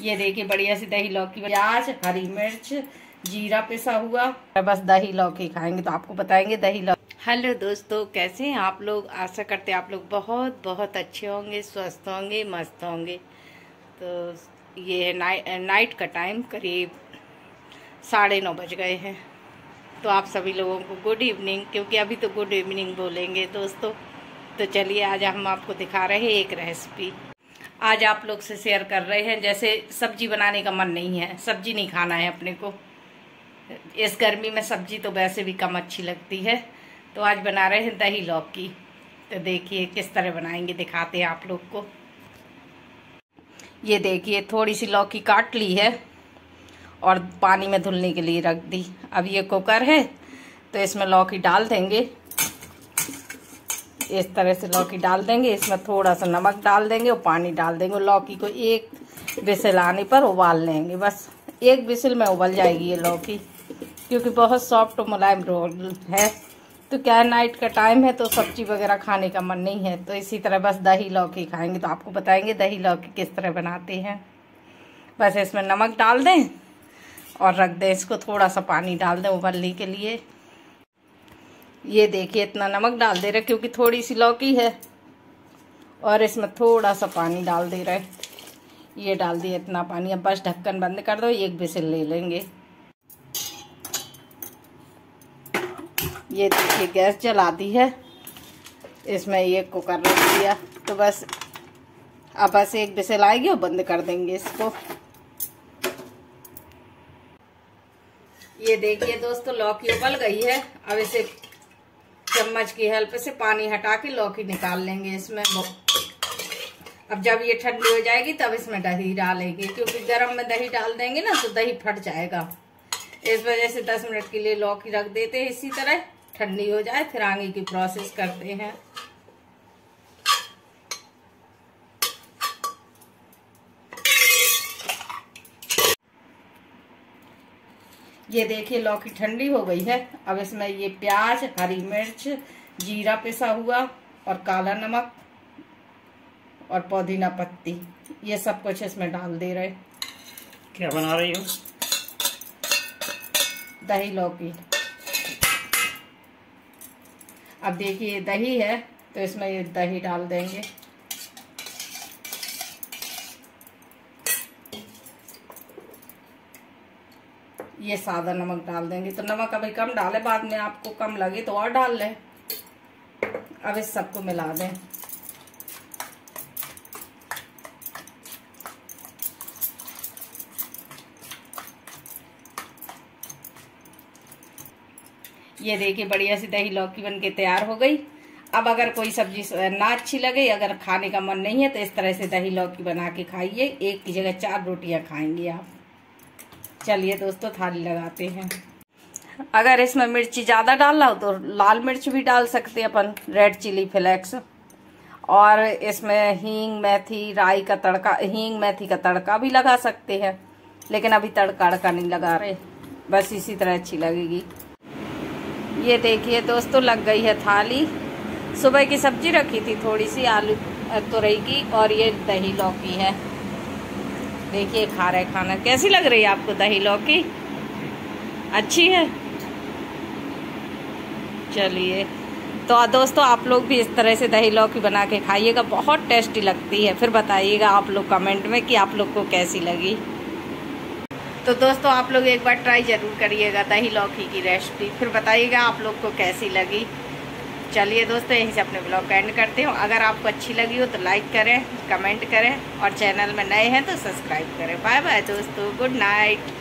ये देखिए बढ़िया सी दही लौकी प्याज हरी मिर्च जीरा पिसा हुआ। बस दही लौकी खाएँगे तो आपको बताएँगे दही लौकी हेलो दोस्तों कैसे हैं आप लोग? आशा करते हैं आप लोग बहुत बहुत अच्छे होंगे स्वस्थ होंगे मस्त होंगे। तो ये है नाइट नाइट का टाइम करीब साढ़े नौ बज गए हैं। तो आप सभी लोगों को गुड इवनिंग क्योंकि अभी तो गुड इवनिंग बोलेंगे दोस्तों। तो चलिए आज हम आपको दिखा रहे हैं एक रेसिपी। आज आप लोग से शेयर कर रहे हैं, जैसे सब्ज़ी बनाने का मन नहीं है, सब्ज़ी नहीं खाना है अपने को। इस गर्मी में सब्ज़ी तो वैसे भी कम अच्छी लगती है। तो आज बना रहे हैं दही लौकी। तो देखिए किस तरह बनाएँगे, दिखाते हैं आप लोग को। ये देखिए थोड़ी सी लौकी काट ली है और पानी में धुलने के लिए रख दी। अब ये कुकर है तो इसमें लौकी डाल देंगे। इस तरह से लौकी डाल देंगे, इसमें थोड़ा सा नमक डाल देंगे और पानी डाल देंगे। लौकी को एक बिसिल आने पर उबाल लेंगे। बस एक बिसिल में उबल जाएगी ये लौकी, क्योंकि बहुत सॉफ्ट और मुलायम रोल है। तो क्या है नाइट का टाइम है तो सब्ज़ी वगैरह खाने का मन नहीं है। तो इसी तरह बस दही लौकी खाएँगे। तो आपको बताएँगे दही लौकी किस तरह बनाते हैं। बस इसमें नमक डाल दें और रख दें। इसको थोड़ा सा पानी डाल दें उबलने के लिए। ये देखिए, इतना नमक डाल दे रहा है क्योंकि थोड़ी सी लौकी है। और इसमें थोड़ा सा पानी डाल दे रहा है। ये डाल दिया इतना पानी। अब बस ढक्कन बंद कर दो, एक बिसिल ले लेंगे। ये देखिए, गैस जला दी है। इसमें ये कुकर रख दिया। तो बस, अब बस एक बिसिल आएगी और बंद कर देंगे इसको। ये देखिए दोस्तों, लौकी उबल गई है। अब इसे चम्मच की हेल्प से पानी हटा के लौकी निकाल लेंगे इसमें। अब जब ये ठंडी हो जाएगी, तब इसमें दही डालेंगे, क्योंकि गर्म में दही डाल देंगे ना तो दही फट जाएगा। इस वजह से 10 मिनट के लिए लौकी रख देते हैं, इसी तरह ठंडी हो जाए, फिर आगे की प्रोसेस करते हैं। ये देखिए लौकी ठंडी हो गई है। अब इसमें ये प्याज हरी मिर्च जीरा पिसा हुआ और काला नमक और पुदीना पत्ती। ये सब कुछ इसमें डाल दे रहे। क्या बना रही हो? दही लौकी। अब देखिए दही है तो इसमें ये दही डाल देंगे। ये सादा नमक डाल देंगे। तो नमक अभी कम डाले, बाद में आपको कम लगे तो और डाल लें। अब इस सबको मिला दें। ये देखिए, बढ़िया सी दही लौकी बन के तैयार हो गई। अब अगर कोई सब्ज़ी ना अच्छी लगे, अगर खाने का मन नहीं है तो इस तरह से दही लौकी बना के खाइए। एक की जगह चार रोटियाँ खाएँगे आप। चलिए दोस्तों, थाली लगाते हैं। अगर इसमें मिर्ची ज़्यादा डालना हो तो लाल मिर्च भी डाल सकते हैं अपन रेड चिली फ्लेक्स और इसमें हींग, मेथी, राई का तड़का, हींग, मेथी का तड़का भी लगा सकते हैं। लेकिन अभी तड़का अड़का नहीं लगा रहे। बस इसी तरह अच्छी लगेगी। ये देखिए दोस्तों, लग गई है थाली। सुबह की सब्ज़ी रखी थी, थोड़ी सी आलू तुरई की और ये दही लौकी है। देखिए, खा रहे खाना। कैसी लग रही है आपको दही लौकी? अच्छी है? चलिए। तो दोस्तों, आप लोग भी इस तरह से दही लौकी बना के खाइएगा। बहुत टेस्टी लगती है। फिर बताइएगा आप लोग कमेंट में कि आप लोग को कैसी लगी। तो दोस्तों, आप लोग एक बार ट्राई ज़रूर करिएगा दही लौकी की रेसिपी। फिर बताइएगा आप लोग को कैसी लगी। चलिए दोस्तों, यहीं से अपने ब्लॉग का एंड करती हूँ। अगर आपको अच्छी लगी हो तो लाइक करें कमेंट करें और चैनल में नए हैं तो सब्सक्राइब करें। बाय बाय दोस्तों गुड नाइट